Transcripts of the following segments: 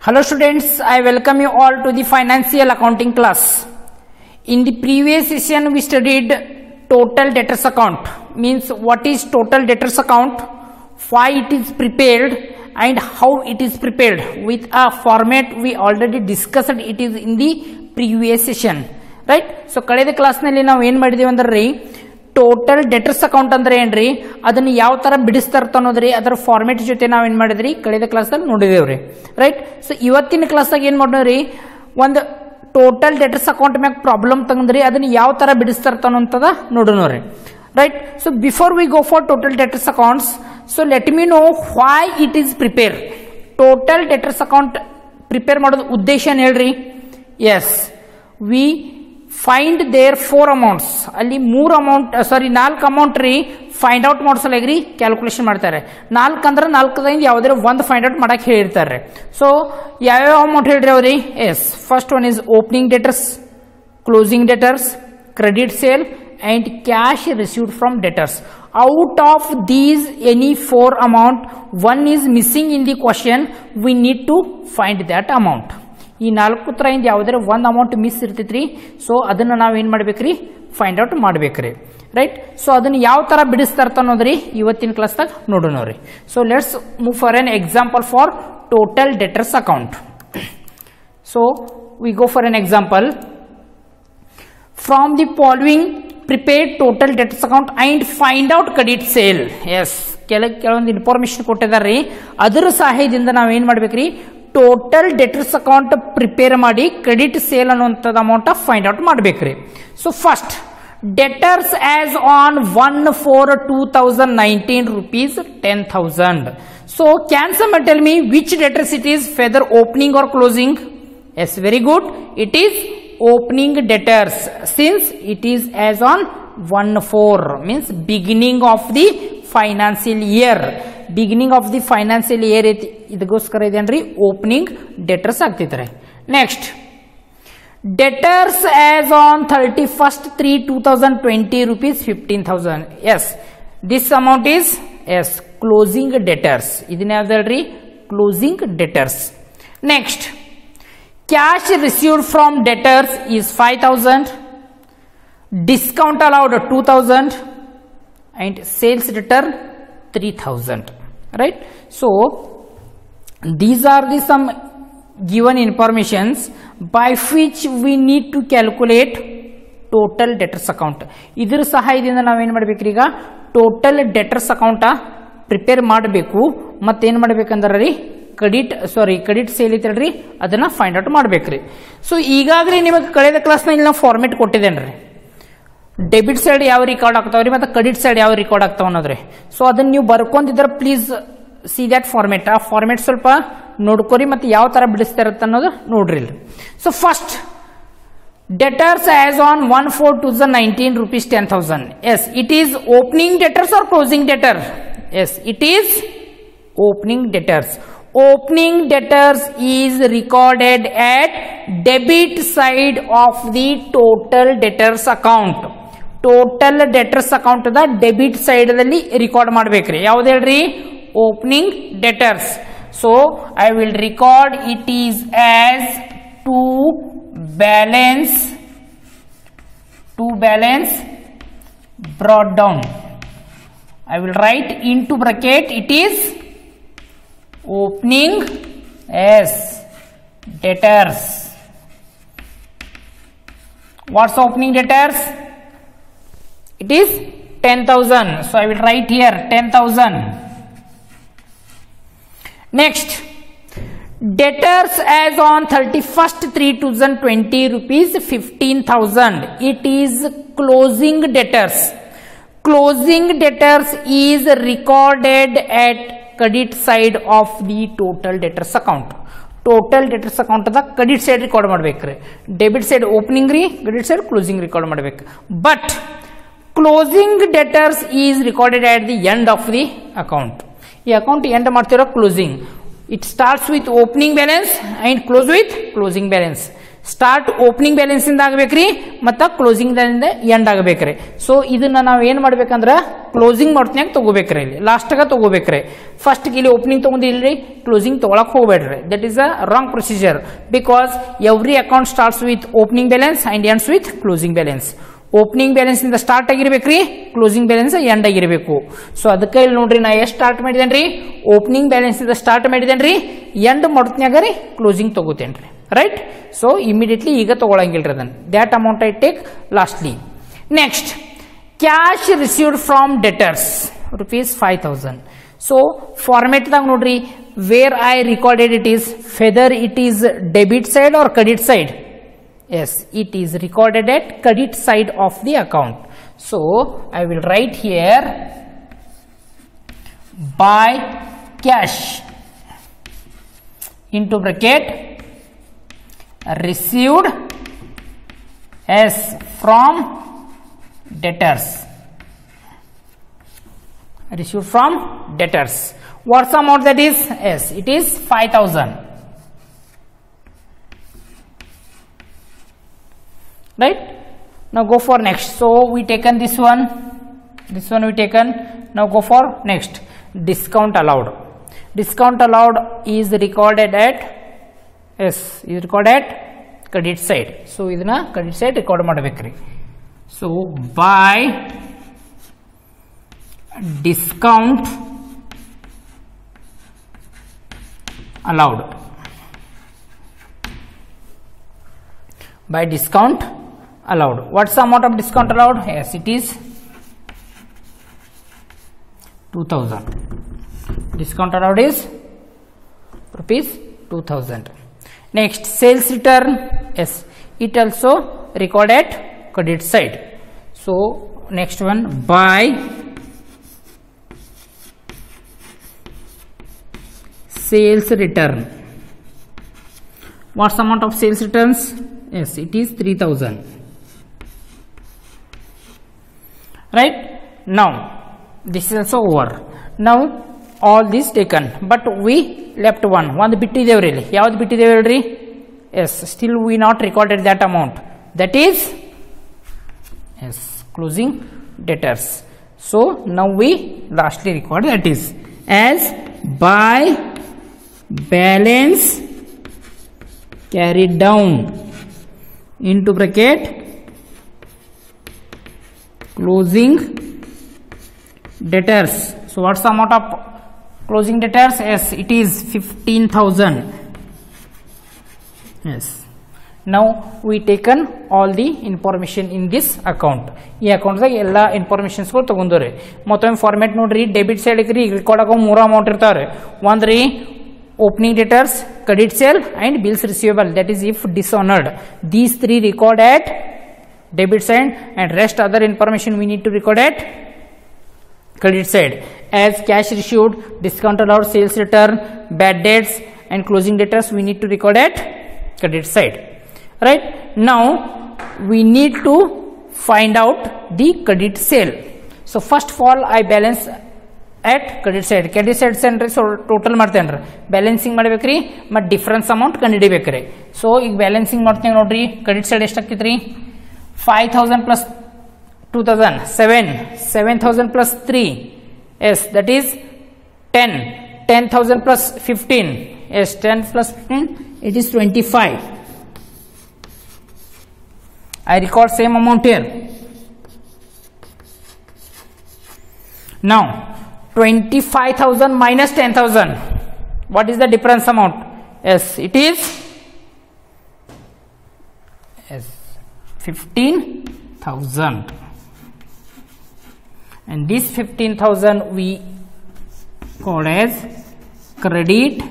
Hello students, I welcome you all to the financial accounting class. In the previous session we studied total debtors account means what is total debtors account, why it is prepared and how it is prepared with a format we already discussed it is in the previous session. Right so ಕಳೆದ ಕ್ಲಾಸ್ನಲ್ಲಿ ನಾವು ಏನು ಮಾಡಿದೀವಿ ಅಂದ್ರೆ ರೀ total debtors account ಅಂದ್ರೆ ಏನ್ರಿ? ಅದನ್ನ ಯಾವ ತರ ಬಿಡಿಸ್ತಾರ ಅನ್ನೋದ್ರಿ? ಅದರ ಫಾರ್ಮೆಟ್ ಜೊತೆ ನಾವ್ ಏನ್ ಮಾಡಿದ್ರಿ? ಕಳೆದ ಕ್ಲಾಸಲ್ಲಿ ನೋಡಿದೇವ್ರಿ. ರೈಟ್ ಸೊ ಇವತ್ತಿನ ಕ್ಲಾಸ್ದಾಗ ಏನ್ ಮಾಡೋರಿ ಒಂದು ಟೋಟಲ್ ಡೆಟರ್ಸ್ ಅಕೌಂಟ್ ಮ್ಯಾಗ ಪ್ರಾಬ್ಲಮ್ ತಂದ್ರಿ, ಅದನ್ನ ಯಾವ ತರ ಬಿಡಿಸ್ತಾರ ಅಂತದ ನೋಡೋಣ right so before we go for total debtors accounts so let me know why it is prepare total debtors account prepare ಮಾಡೋದು ಉದ್ದೇಶ ಏನ್ ಹೇಳ್ರಿ? Yes we find there four amounts ಅಲ್ಲಿ ಮೂರು ಅಮೌಂಟ್ ಸಾರಿ ನಾಲ್ಕು ಅಮೌಂಟ್ ರೀ ಫೈಂಡ್ ಔಟ್ ಮಾಡಿಸಲಾಗ್ರಿ ಕ್ಯಾಲ್ಕುಲೇಷನ್ ಮಾಡ್ತಾರೆ ನಾಲ್ಕು ಅಂದ್ರೆ ನಾಲ್ಕದಿಂದ ಯಾವ್ದಾರ ಒಂದು ಫೈಂಡ್ ಔಟ್ ಮಾಡಕ್ಕೆ ಹೇಳಿರ್ತಾರೆ ಸೊ ಯಾವ್ಯಾವ ಅಮೌಂಟ್ ಹೇಳ್ರಿ ಅವ್ರಿ yes first one is opening debtors closing debtors credit sale and cash received from debtors out of these any four amount one is missing in the question we need to find that amount ಈ ನಾಲ್ಕು ಇಂದ ಯಾವ್ದಾರ ಒಂದು amount miss ಇರ್ತೈತ್ರಿ so ಅದನ್ನ ನಾವ್ ಏನ್ ಮಾಡ್ಬೇಕ್ರಿ? Find out ಮಾಡ್ಬೇಕ್ರಿ. ರೈಟ್ ಸೊ ಅದನ್ನ ಯಾವ ತರ ಬಿಡಿಸ್ತಾರ ಅನ್ನೋದ್ರಿ ಇವತ್ತಿನ ಕ್ಲಾಸ್ದಾಗ ನೋಡೋಣ ರೀ so let's move for an example for total debtors account so we go for an example from the following prepare total debtors account and find out credit sale as ಕೆಲ ಕೆಲವೊಂದು ಇನ್ಫಾರ್ಮೇಶನ್ ರೀ ಅದರ ಸಹಾಯದಿಂದ ನಾವ್ ಏನ್ ಮಾಡ್ಬೇಕ್ರಿ? ಟೋಟಲ್ ಡೆಟರ್ಸ್ ಅಕೌಂಟ್ ಪ್ರಿಪೇರ್ ಮಾಡಿ credit sale ಅನ್ನುವಂಥದ್ದು ಅಮೌಂಟ್ ಫೈಂಡ್ ಔಟ್ ಮಾಡ್ಬೇಕ್ರಿ so first debtors as on one four two thousand nineteen rupees ten thousand so can some tell me which debtors it is whether opening or closing yes very good it is opening debtors since it is as on 1 4 means beginning of the financial year beginning of the financial year ಇದಕ್ಕೋಸ್ಕರ ಇದೇನ್ರಿ opening debtors ಆಗ್ತಿದ್ರೆ next debtors as on thirty first three two thousand twenty rupees fifteen thousand yes this amount is as closing debtors ಇದನ್ನ ಯಾವ್ದಲ್ರಿ closing debtors next cash received from debtors is 5000 discount allowed 2000 and sales return 3000 right? So, these are the some given informations by which we need to calculate total debtors account ಇದರ ಸಹಾಯದಿಂದ ನಾವೇನು ಮಾಡ್ಬೇಕ್ರಿ ಈಗ? Total debtors account prepare ಮಾಡಬೇಕು. ಮತ್ತೇನು ಮಾಡ್ಬೇಕಂದ್ರೆ ರೀ? Credit ಸಾರಿ credit sale ಐತಲ್ರಿ ಅದನ್ನ ಫೈಂಡ್ ಔಟ್ ಮಾಡ್ಬೇಕ್ರಿ. ಸೊ ಈಗಾಗಲೇ ನಿಮಗೆ ಕಳೆದ ಕ್ಲಾಸ್ನ ಇಲ್ಲಿ ನಾವು ಫಾರ್ಮೆಟ್ ಕೊಟ್ಟಿದ್ದೇನ್ರಿ. ಡೆಬಿಟ್ ಸೈಡ್ ಯಾವ ರೆಕಾರ್ಡ್ ಆಗ್ತಾವ್ರಿ ಮತ್ತೆ ಕ್ರೆಡಿಟ್ ಸೈಡ್ ಯಾವ ರೆಕಾರ್ಡ್ ಆಗ್ತಾವ ಅನ್ನೋದ್ರಿ ಸೊ ಅದನ್ನ ನೀವು ಬರ್ಕೊಂಡಿದ್ರೆ ಪ್ಲೀಸ್ ಸಿ ದ್ಯಾಟ್ ಫಾರ್ಮೆಟ್ ಆ ಫಾರ್ಮೆಟ್ ಸ್ವಲ್ಪ ನೋಡ್ಕೊರಿ ಮತ್ತೆ ಯಾವ ತರ ಬಿಡಿಸ್ತಾ ಇರುತ್ತೆ ಅನ್ನೋದು ನೋಡ್ರಿ ಇಲ್ಲಿ so first debtors as on 1 4 2019 rupees 10000 yes it is opening debtors or closing debtor yes it is opening debtors opening debtors is recorded at debit side of the total debtors account total debtors account ದ debit side ದಲ್ಲಿ record ಮಾಡ್ಬೇಕ್ರಿ ಯಾವ್ದು ಹೇಳ್ರಿ opening debtors so I will record it is as to balance to balance brought down i will write into bracket it is opening s debtors what's opening debtors it is 10000 so i will write here 10000 next debtors as on 31st 3 2020 rupees 15000 it is closing debtors closing debtors is recorded at credit side of the total debtors account total debtors account ಅದ credit side record ಮಾಡ್ಬೇಕ್ರಿ debit side opening ರೀ credit side closing record ಮಾಡ್ಬೇಕು but closing debtors is recorded at the end of the account ಈ account end ಮಾಡ್ತಿರೋ closing it starts with opening balance and close with closing balance start opening balance ಇಂದ ಆಗ್ಬೇಕ್ರಿ ಮತ್ತ closing end ಆಗ್ಬೇಕ್ರಿ so ಇದನ್ನ ನಾವ್ ಏನ್ ಮಾಡ್ಬೇಕಂದ್ರ ಕ್ಲೋಸಿಂಗ್ ಮಾಡ್ತಿನಾಗ ತಗೋಬೇಕ್ರಿ ಇಲ್ಲಿ ಲಾಸ್ಟ್ಗ ತಗೋಬೇಕ್ರಿ ಫಸ್ಟ್ ಇಲ್ಲಿ ಓಪನಿಂಗ್ ತಗೊಂಡಿಲ್ರಿ ಕ್ಲೋಸಿಂಗ್ ತಗೊಳಕ್ ಹೋಗ್ಬೇಡ್ರಿ that is a wrong procedure because every account starts with opening balance and ends with closing balance opening balance ಇಂದ ಸ್ಟಾರ್ಟ್ ಆಗಿರ್ಬೇಕ್ರಿ ಕ್ಲೋಸಿಂಗ್ ಬ್ಯಾಲೆನ್ಸ್ ಎಂಡ್ ಆಗಿರ್ಬೇಕು. ಸೊ ಅದಕ್ಕೆ ಇಲ್ಲಿ ನೋಡ್ರಿ ನಾ ಎಷ್ಟು ಸ್ಟಾರ್ಟ್ ಮಾಡಿದೇನ್ರಿ? ಓಪನಿಂಗ್ ಬ್ಯಾಲೆನ್ಸ್ ಇಂದ ಸ್ಟಾರ್ಟ್ ಮಾಡಿದೇನ್ರಿ? ಎಂಡ್ ಮಾಡ್ತಿನಾಗ ರೀ ಕ್ಲೋಸಿಂಗ್ ತಗೋತೇನ್ರಿ. ರೈಟ್ ಸೊ ಇಮಿಡಿಯೇಟ್ಲಿ ಈಗ ತಗೊಳಂಗಿಲ್ರಿ ಅದನ್ನು. That amount I take lastly next cash received from debtors rupees five thousand so ಫಾರ್ಮೆಟ್ದಾಗ ನೋಡ್ರಿ where I recorded it is whether it is debit side or credit side yes it is recorded at credit side of the account. So i will write here by cash into bracket received as from debtors. Received from debtors. What's amount that is? Yes it is 5000 right now go for next so we taken this one this one we taken now go for next discount allowed discount allowed is recorded at yes is recorded at credit side so ಇದನ್ನ credit side record ಮಾಡಬೇಕ್ರಿ so by discount allowed by discount allowed. What's the amount of discount allowed? Yes, it is 2000. Discount allowed is rupees 2000. Next, sales return. Yes, it also recorded credit side. So, next one by sales return. What's amount of sales returns? Yes, it is 3000 right now this is also over now all this taken but we left one ಒಂದು ಬಿಟ್ಟಿದ್ದೇವ್ರಿ ಇಲ್ಲಿ ಯಾವ್ದು ಬಿಟ್ಟಿದ್ದೇವೆ ಹೇಳ್ರಿ S still we not recorded that amount that is as closing debtors so now we lastly record that is as by balance carried down into bracket closing debtors so what's the amount of closing debtors yes it is 15000 yes now we taken all the information in this account ಈ ಅಕೌಂಟ್ದಾಗ ಎಲ್ಲ ಇನ್ಫಾರ್ಮೇಷನ್ಸ್ಗಳು ತಗೊಂಡ್ರಿ ಮತ್ತೊಮ್ಮೆ format ನೋಡ್ರಿ debit side ರೀ record ಆಗೋ ಮೂರು amount ಇರ್ತಾವ್ರಿ ಒಂದ್ ರೀ opening debtors credit sale and bills receivable that is if dishonored these three record at debit side and rest other information we need to record at credit side. As cash received discount allowed sales return bad debts and closing debtors we need to record at credit side. Right? Now we need to find out the credit sale. So first of all i balance at credit side. Credit side center so total ಮಾಡ್ತೇನೆ balancing balancing ಮಾಡ್ಬೇಕ್ರಿ difference amount amount ಕಂಡು ಹಿಡಿಬೇಕ್ರಿ so ಈಗ balancing ಮಾಡ್ತೇವೆ ನೋಡ್ರಿ 5000 plus 2000 7 7000 plus 3 yes that is 10 10000 plus 15 yes 10 plus 15 it is 25 i record same amount here. Now 25000 minus 10000 what is the difference amount? Yes it is 15,000. And this 15,000 we call as credit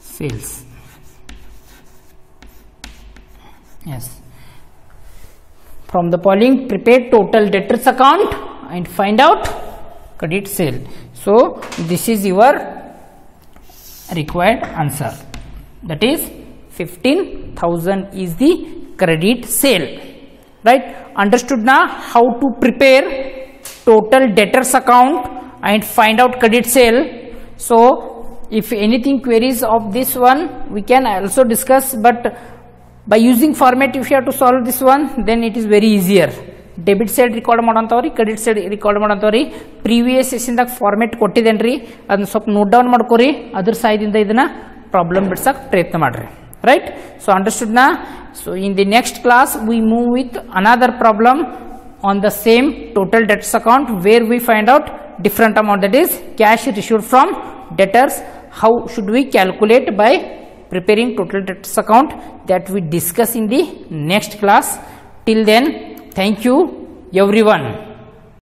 sales. Yes. From the following, prepare total debtors account and find out credit sale. So, this is your required answer. That is 15,000 is the credit sale. Right? Understood now how to prepare total debtors account and find out credit sale. So, if anything queries of this one we can also discuss but by using format if you have to solve this one then it is very easier debit side record ಮಾಡೋಂಥವ್ರಿ credit side record ಮಾಡೋಂಥವ್ರಿ previous ಸೆಷನ್ದಾಗ format ಕೊಟ್ಟಿದ್ದೇನೆ ಅದನ್ನ ಸ್ವಲ್ಪ note down ಮಾಡ್ಕೊರಿ ಅದ್ರ ಸಹಾಯದಿಂದ ಇದನ್ನ problem ಬಿಡ್ಸಕ್ಕೆ ಪ್ರಯತ್ನ ಮಾಡ್ರಿ right? So understood na? So in the next class we move with another problem on the same total debts account where we find out different amount that is cash received from debtors. How should we calculate by preparing total debts account that we discuss in the next class? Till then thank you everyone.